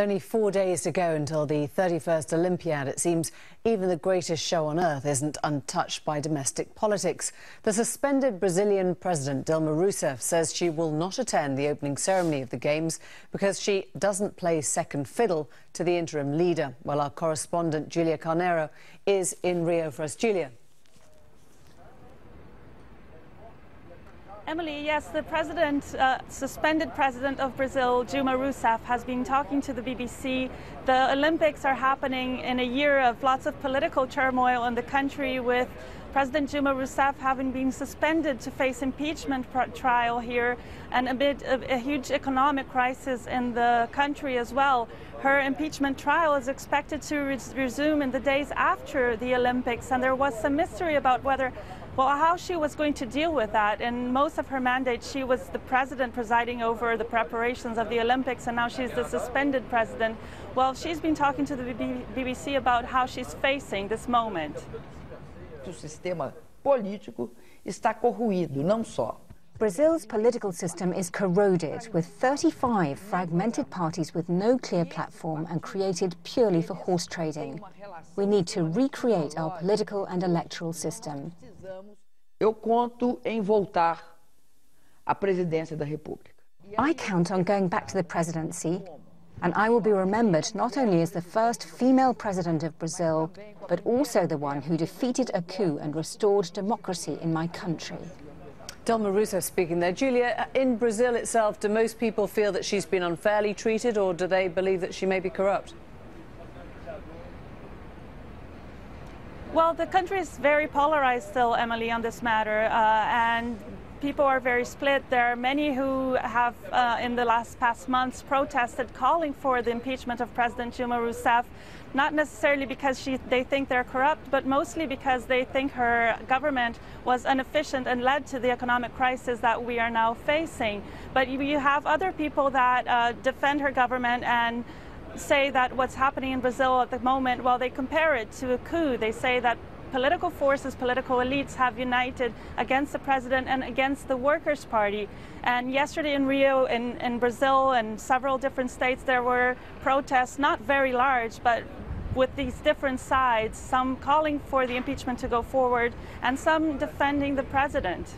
Only four days to go until the 31st Olympiad. It seems even the greatest show on earth isn't untouched by domestic politics. The suspended Brazilian president, Dilma Rousseff, says she will not attend the opening ceremony of the Games because she doesn't play second fiddle to the interim leader. While our correspondent, Julia Carneiro, is in Rio for us. Julia. Emily, yes, the president, uh, suspended president of Brazil, Dilma Rousseff, has been talking to the BBC. The Olympics are happening in a year of lots of political turmoil in the country, with President Dilma Rousseff having been suspended to face impeachment trial here, and amid a, a huge economic crisis in the country as well. Her impeachment trial is expected to res resume in the days after the Olympics, and there was some mystery about whether well, how she was going to deal with that. In most of her mandate, she was the president presiding over the preparations of the Olympics, and now she's the suspended president. Well, she's been talking to the BBC about how she's facing this moment. O sistema político está corroído, não só Brazil's political system is corroded, with 35 fragmented parties with no clear platform and created purely for horse trading. We need to recreate our political and electoral system. Eu conto em voltar à presidência da República. I count on going back to the presidency, and I will be remembered not only as the first female president of Brazil, but also the one who defeated a coup and restored democracy in my country. Dilma Rousseff speaking there. Julia, in Brazil itself, do most people feel that she's been unfairly treated or do they believe that she may be corrupt? Well, the country is very polarized still, Emily, on this matter, uh, and people are very split. There are many who have, uh, in the last past months, protested calling for the impeachment of President Dilma Rousseff, not necessarily because she, they think they're corrupt, but mostly because they think her government was inefficient and led to the economic crisis that we are now facing. But you, you have other people that uh, defend her government and say that what's happening in Brazil at the moment, well, they compare it to a coup. They say that political forces, political elites have united against the president and against the Workers' Party. And yesterday in Rio, in, in Brazil, and several different states, there were protests, not very large, but with these different sides, some calling for the impeachment to go forward and some defending the president.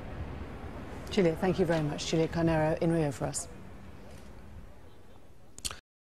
Julia, thank you very much. Julia Carneiro in Rio for us.